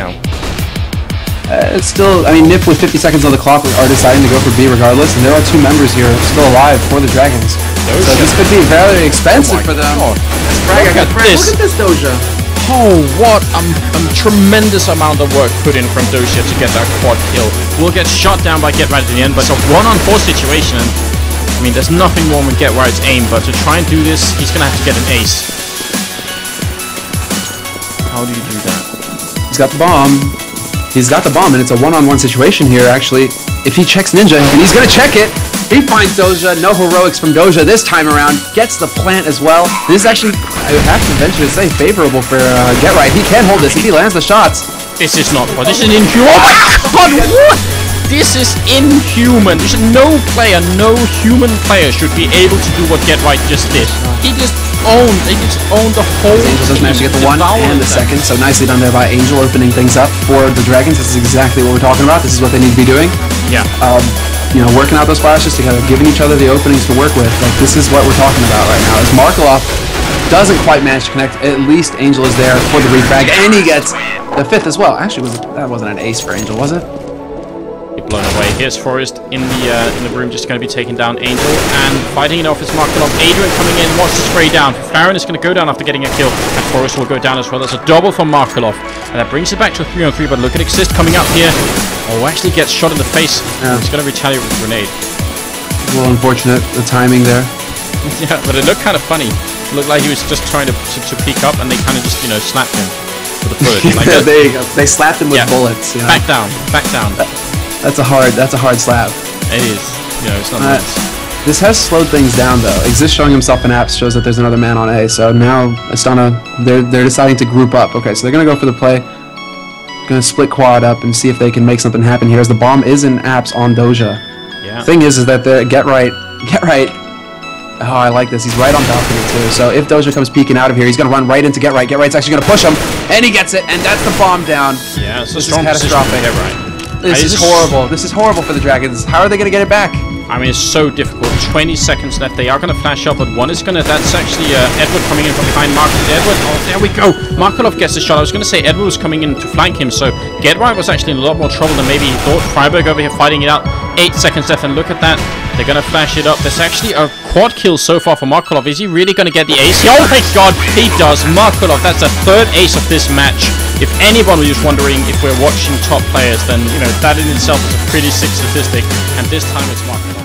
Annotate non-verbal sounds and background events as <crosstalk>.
now. Uh, it's still, I mean, NiP with 50 seconds on the clock are deciding to go for B regardless, and there are two members here still alive for the Dragons. Dosia. So this could be very expensive Oh for them. God. Frag, I Look at this. Look at this Dosia. Oh, what a, a tremendous amount of work put in from Dosia to get that quad kill. We'll get shot down by Get Right at the end, but it's a one-on-four situation. And, I mean, there's nothing wrong with Get Right's aim, but to try and do this, he's going to have to get an ace. How do you do that? He's got the bomb. He's got the bomb, and it's a one-on-one situation here, actually. If he checks Ninja, and he's gonna check it, he finds Dosia. No heroics from Dosia this time around. Gets the plant as well. This is actually, I have to venture to say, favorable for uh, Get Right. He can hold this if he lands the shots. This is not. Oh, this is inhuman. My god, what? This is inhuman. There's no player, no human player should be able to do what Get Right just did. He just owned, he just owned the whole Angel does manage to get the one and the them. second, so nicely done there by Angel, opening things up for the Dragons. This is exactly what we're talking about. This is what they need to be doing. Yeah. um, you know, working out those flashes together, giving each other the openings to work with. Like this is what we're talking about right now. As Markeloff doesn't quite manage to connect, at least Angel is there for the refrag, and he gets the fifth as well. Actually, was that wasn't an ace for Angel, was it? Get blown away. Here's f0rest in the uh, in the room, just going to be taking down Angel and fighting it off is Markeloff. AdreN coming in, wants to spray down. Farron is going to go down after getting a kill, and f0rest will go down as well. That's a double from Markeloff, and that brings it back to a three on three. But look at Xizt coming up here. Oh, actually gets shot in the face. Yeah. He's going to retaliate with a grenade. A little unfortunate the timing there. <laughs> yeah, but it looked kind of funny. It looked like he was just trying to to, to peek up, and they kind of just you know slapped him bullet. <laughs> Like, Yeah, there you go. They slapped him with Yeah. bullets. You know? back down, back down. That's a hard. That's a hard slap. It is. Know, it's not Uh, nice. This has slowed things down though. Xizt showing himself in apps shows that there's another man on A. So now Astana, they're they're deciding to group up. Okay, so they're gonna go for the play. Gonna split quad up and see if they can make something happen here. As the bomb is in apps on Dosia. Yeah. Thing is, is that the get right, get right. Oh, I like this. He's right on balcony too. So if Dosia comes peeking out of here, he's gonna run right into get right. Get right's actually gonna push him, and he gets it, and that's the bomb down. Yeah, it's a This is strong position catastrophic. get right. This is horrible. This is horrible for the Dragons. How are they gonna get it back? I mean, it's so difficult. 20 seconds left. They are going to flash up, but one is going to... That's actually uh, Edward coming in from behind Mark. Edward, oh, there we go. Markeloff gets the shot. I was going to say Edward was coming in to flank him, so Get Right was actually in a lot more trouble than maybe he thought. friberg over here fighting it out. Eight seconds left, and look at that. They're going to flash it up. There's actually a quad kill so far for Markeloff. Is he really going to get the ace? Oh my god, he does. Markeloff, that's the third ace of this match. If anyone was just wondering if we're watching top players, then, you know, that in itself is a pretty sick statistic. And this time it's Markeloff.